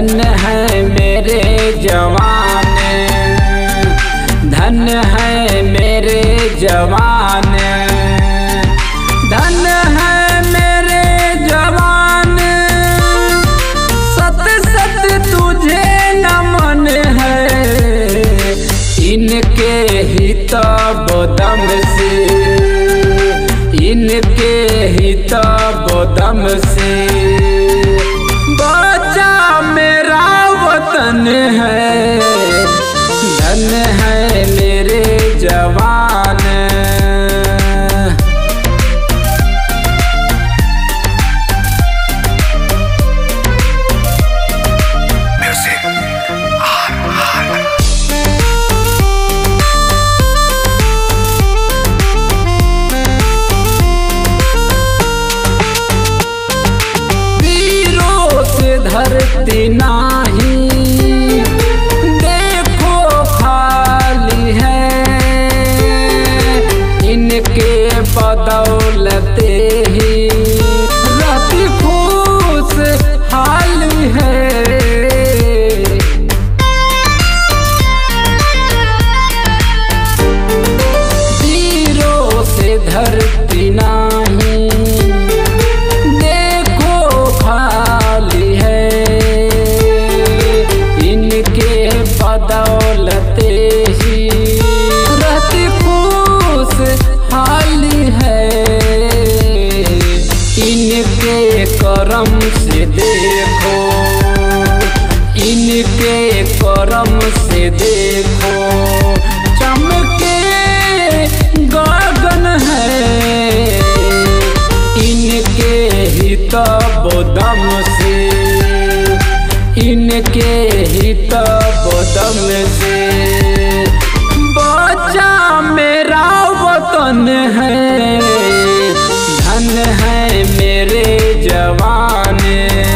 धन है मेरे जवान। धन है मेरे जवान। धन है मेरे जवान। सत सत तुझे नमन है। इनके ही तब दम से। इनके ही तब दम से। है बदौलते ही। करम से देखो। इनके करम से देखो। चमके गगन है। इनके ही तब दम से। इनके ही तब दम से। बचा मेरा वतन है। धन है। मेरे जवान।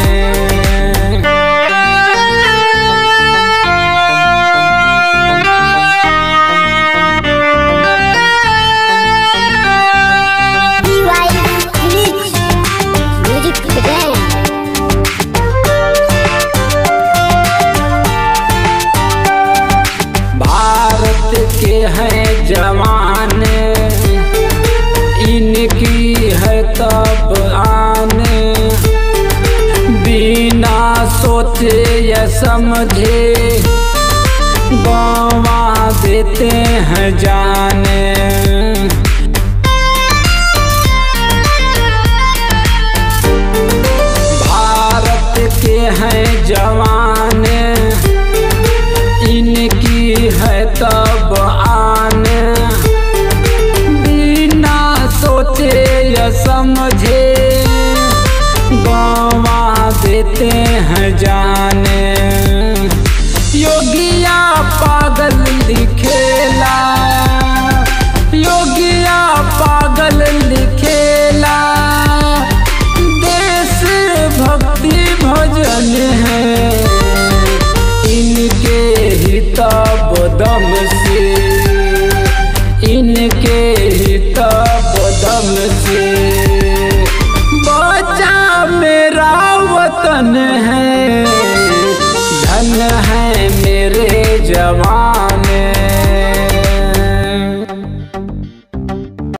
समझे। गवा देते हैं जान। भारत के हैं जवान। इनकी है तब आन। बिना सोचे या समझे। गवा देते हैं जाने। ही बदम से। बचा मेरा वतन है धन है मेरे जवान।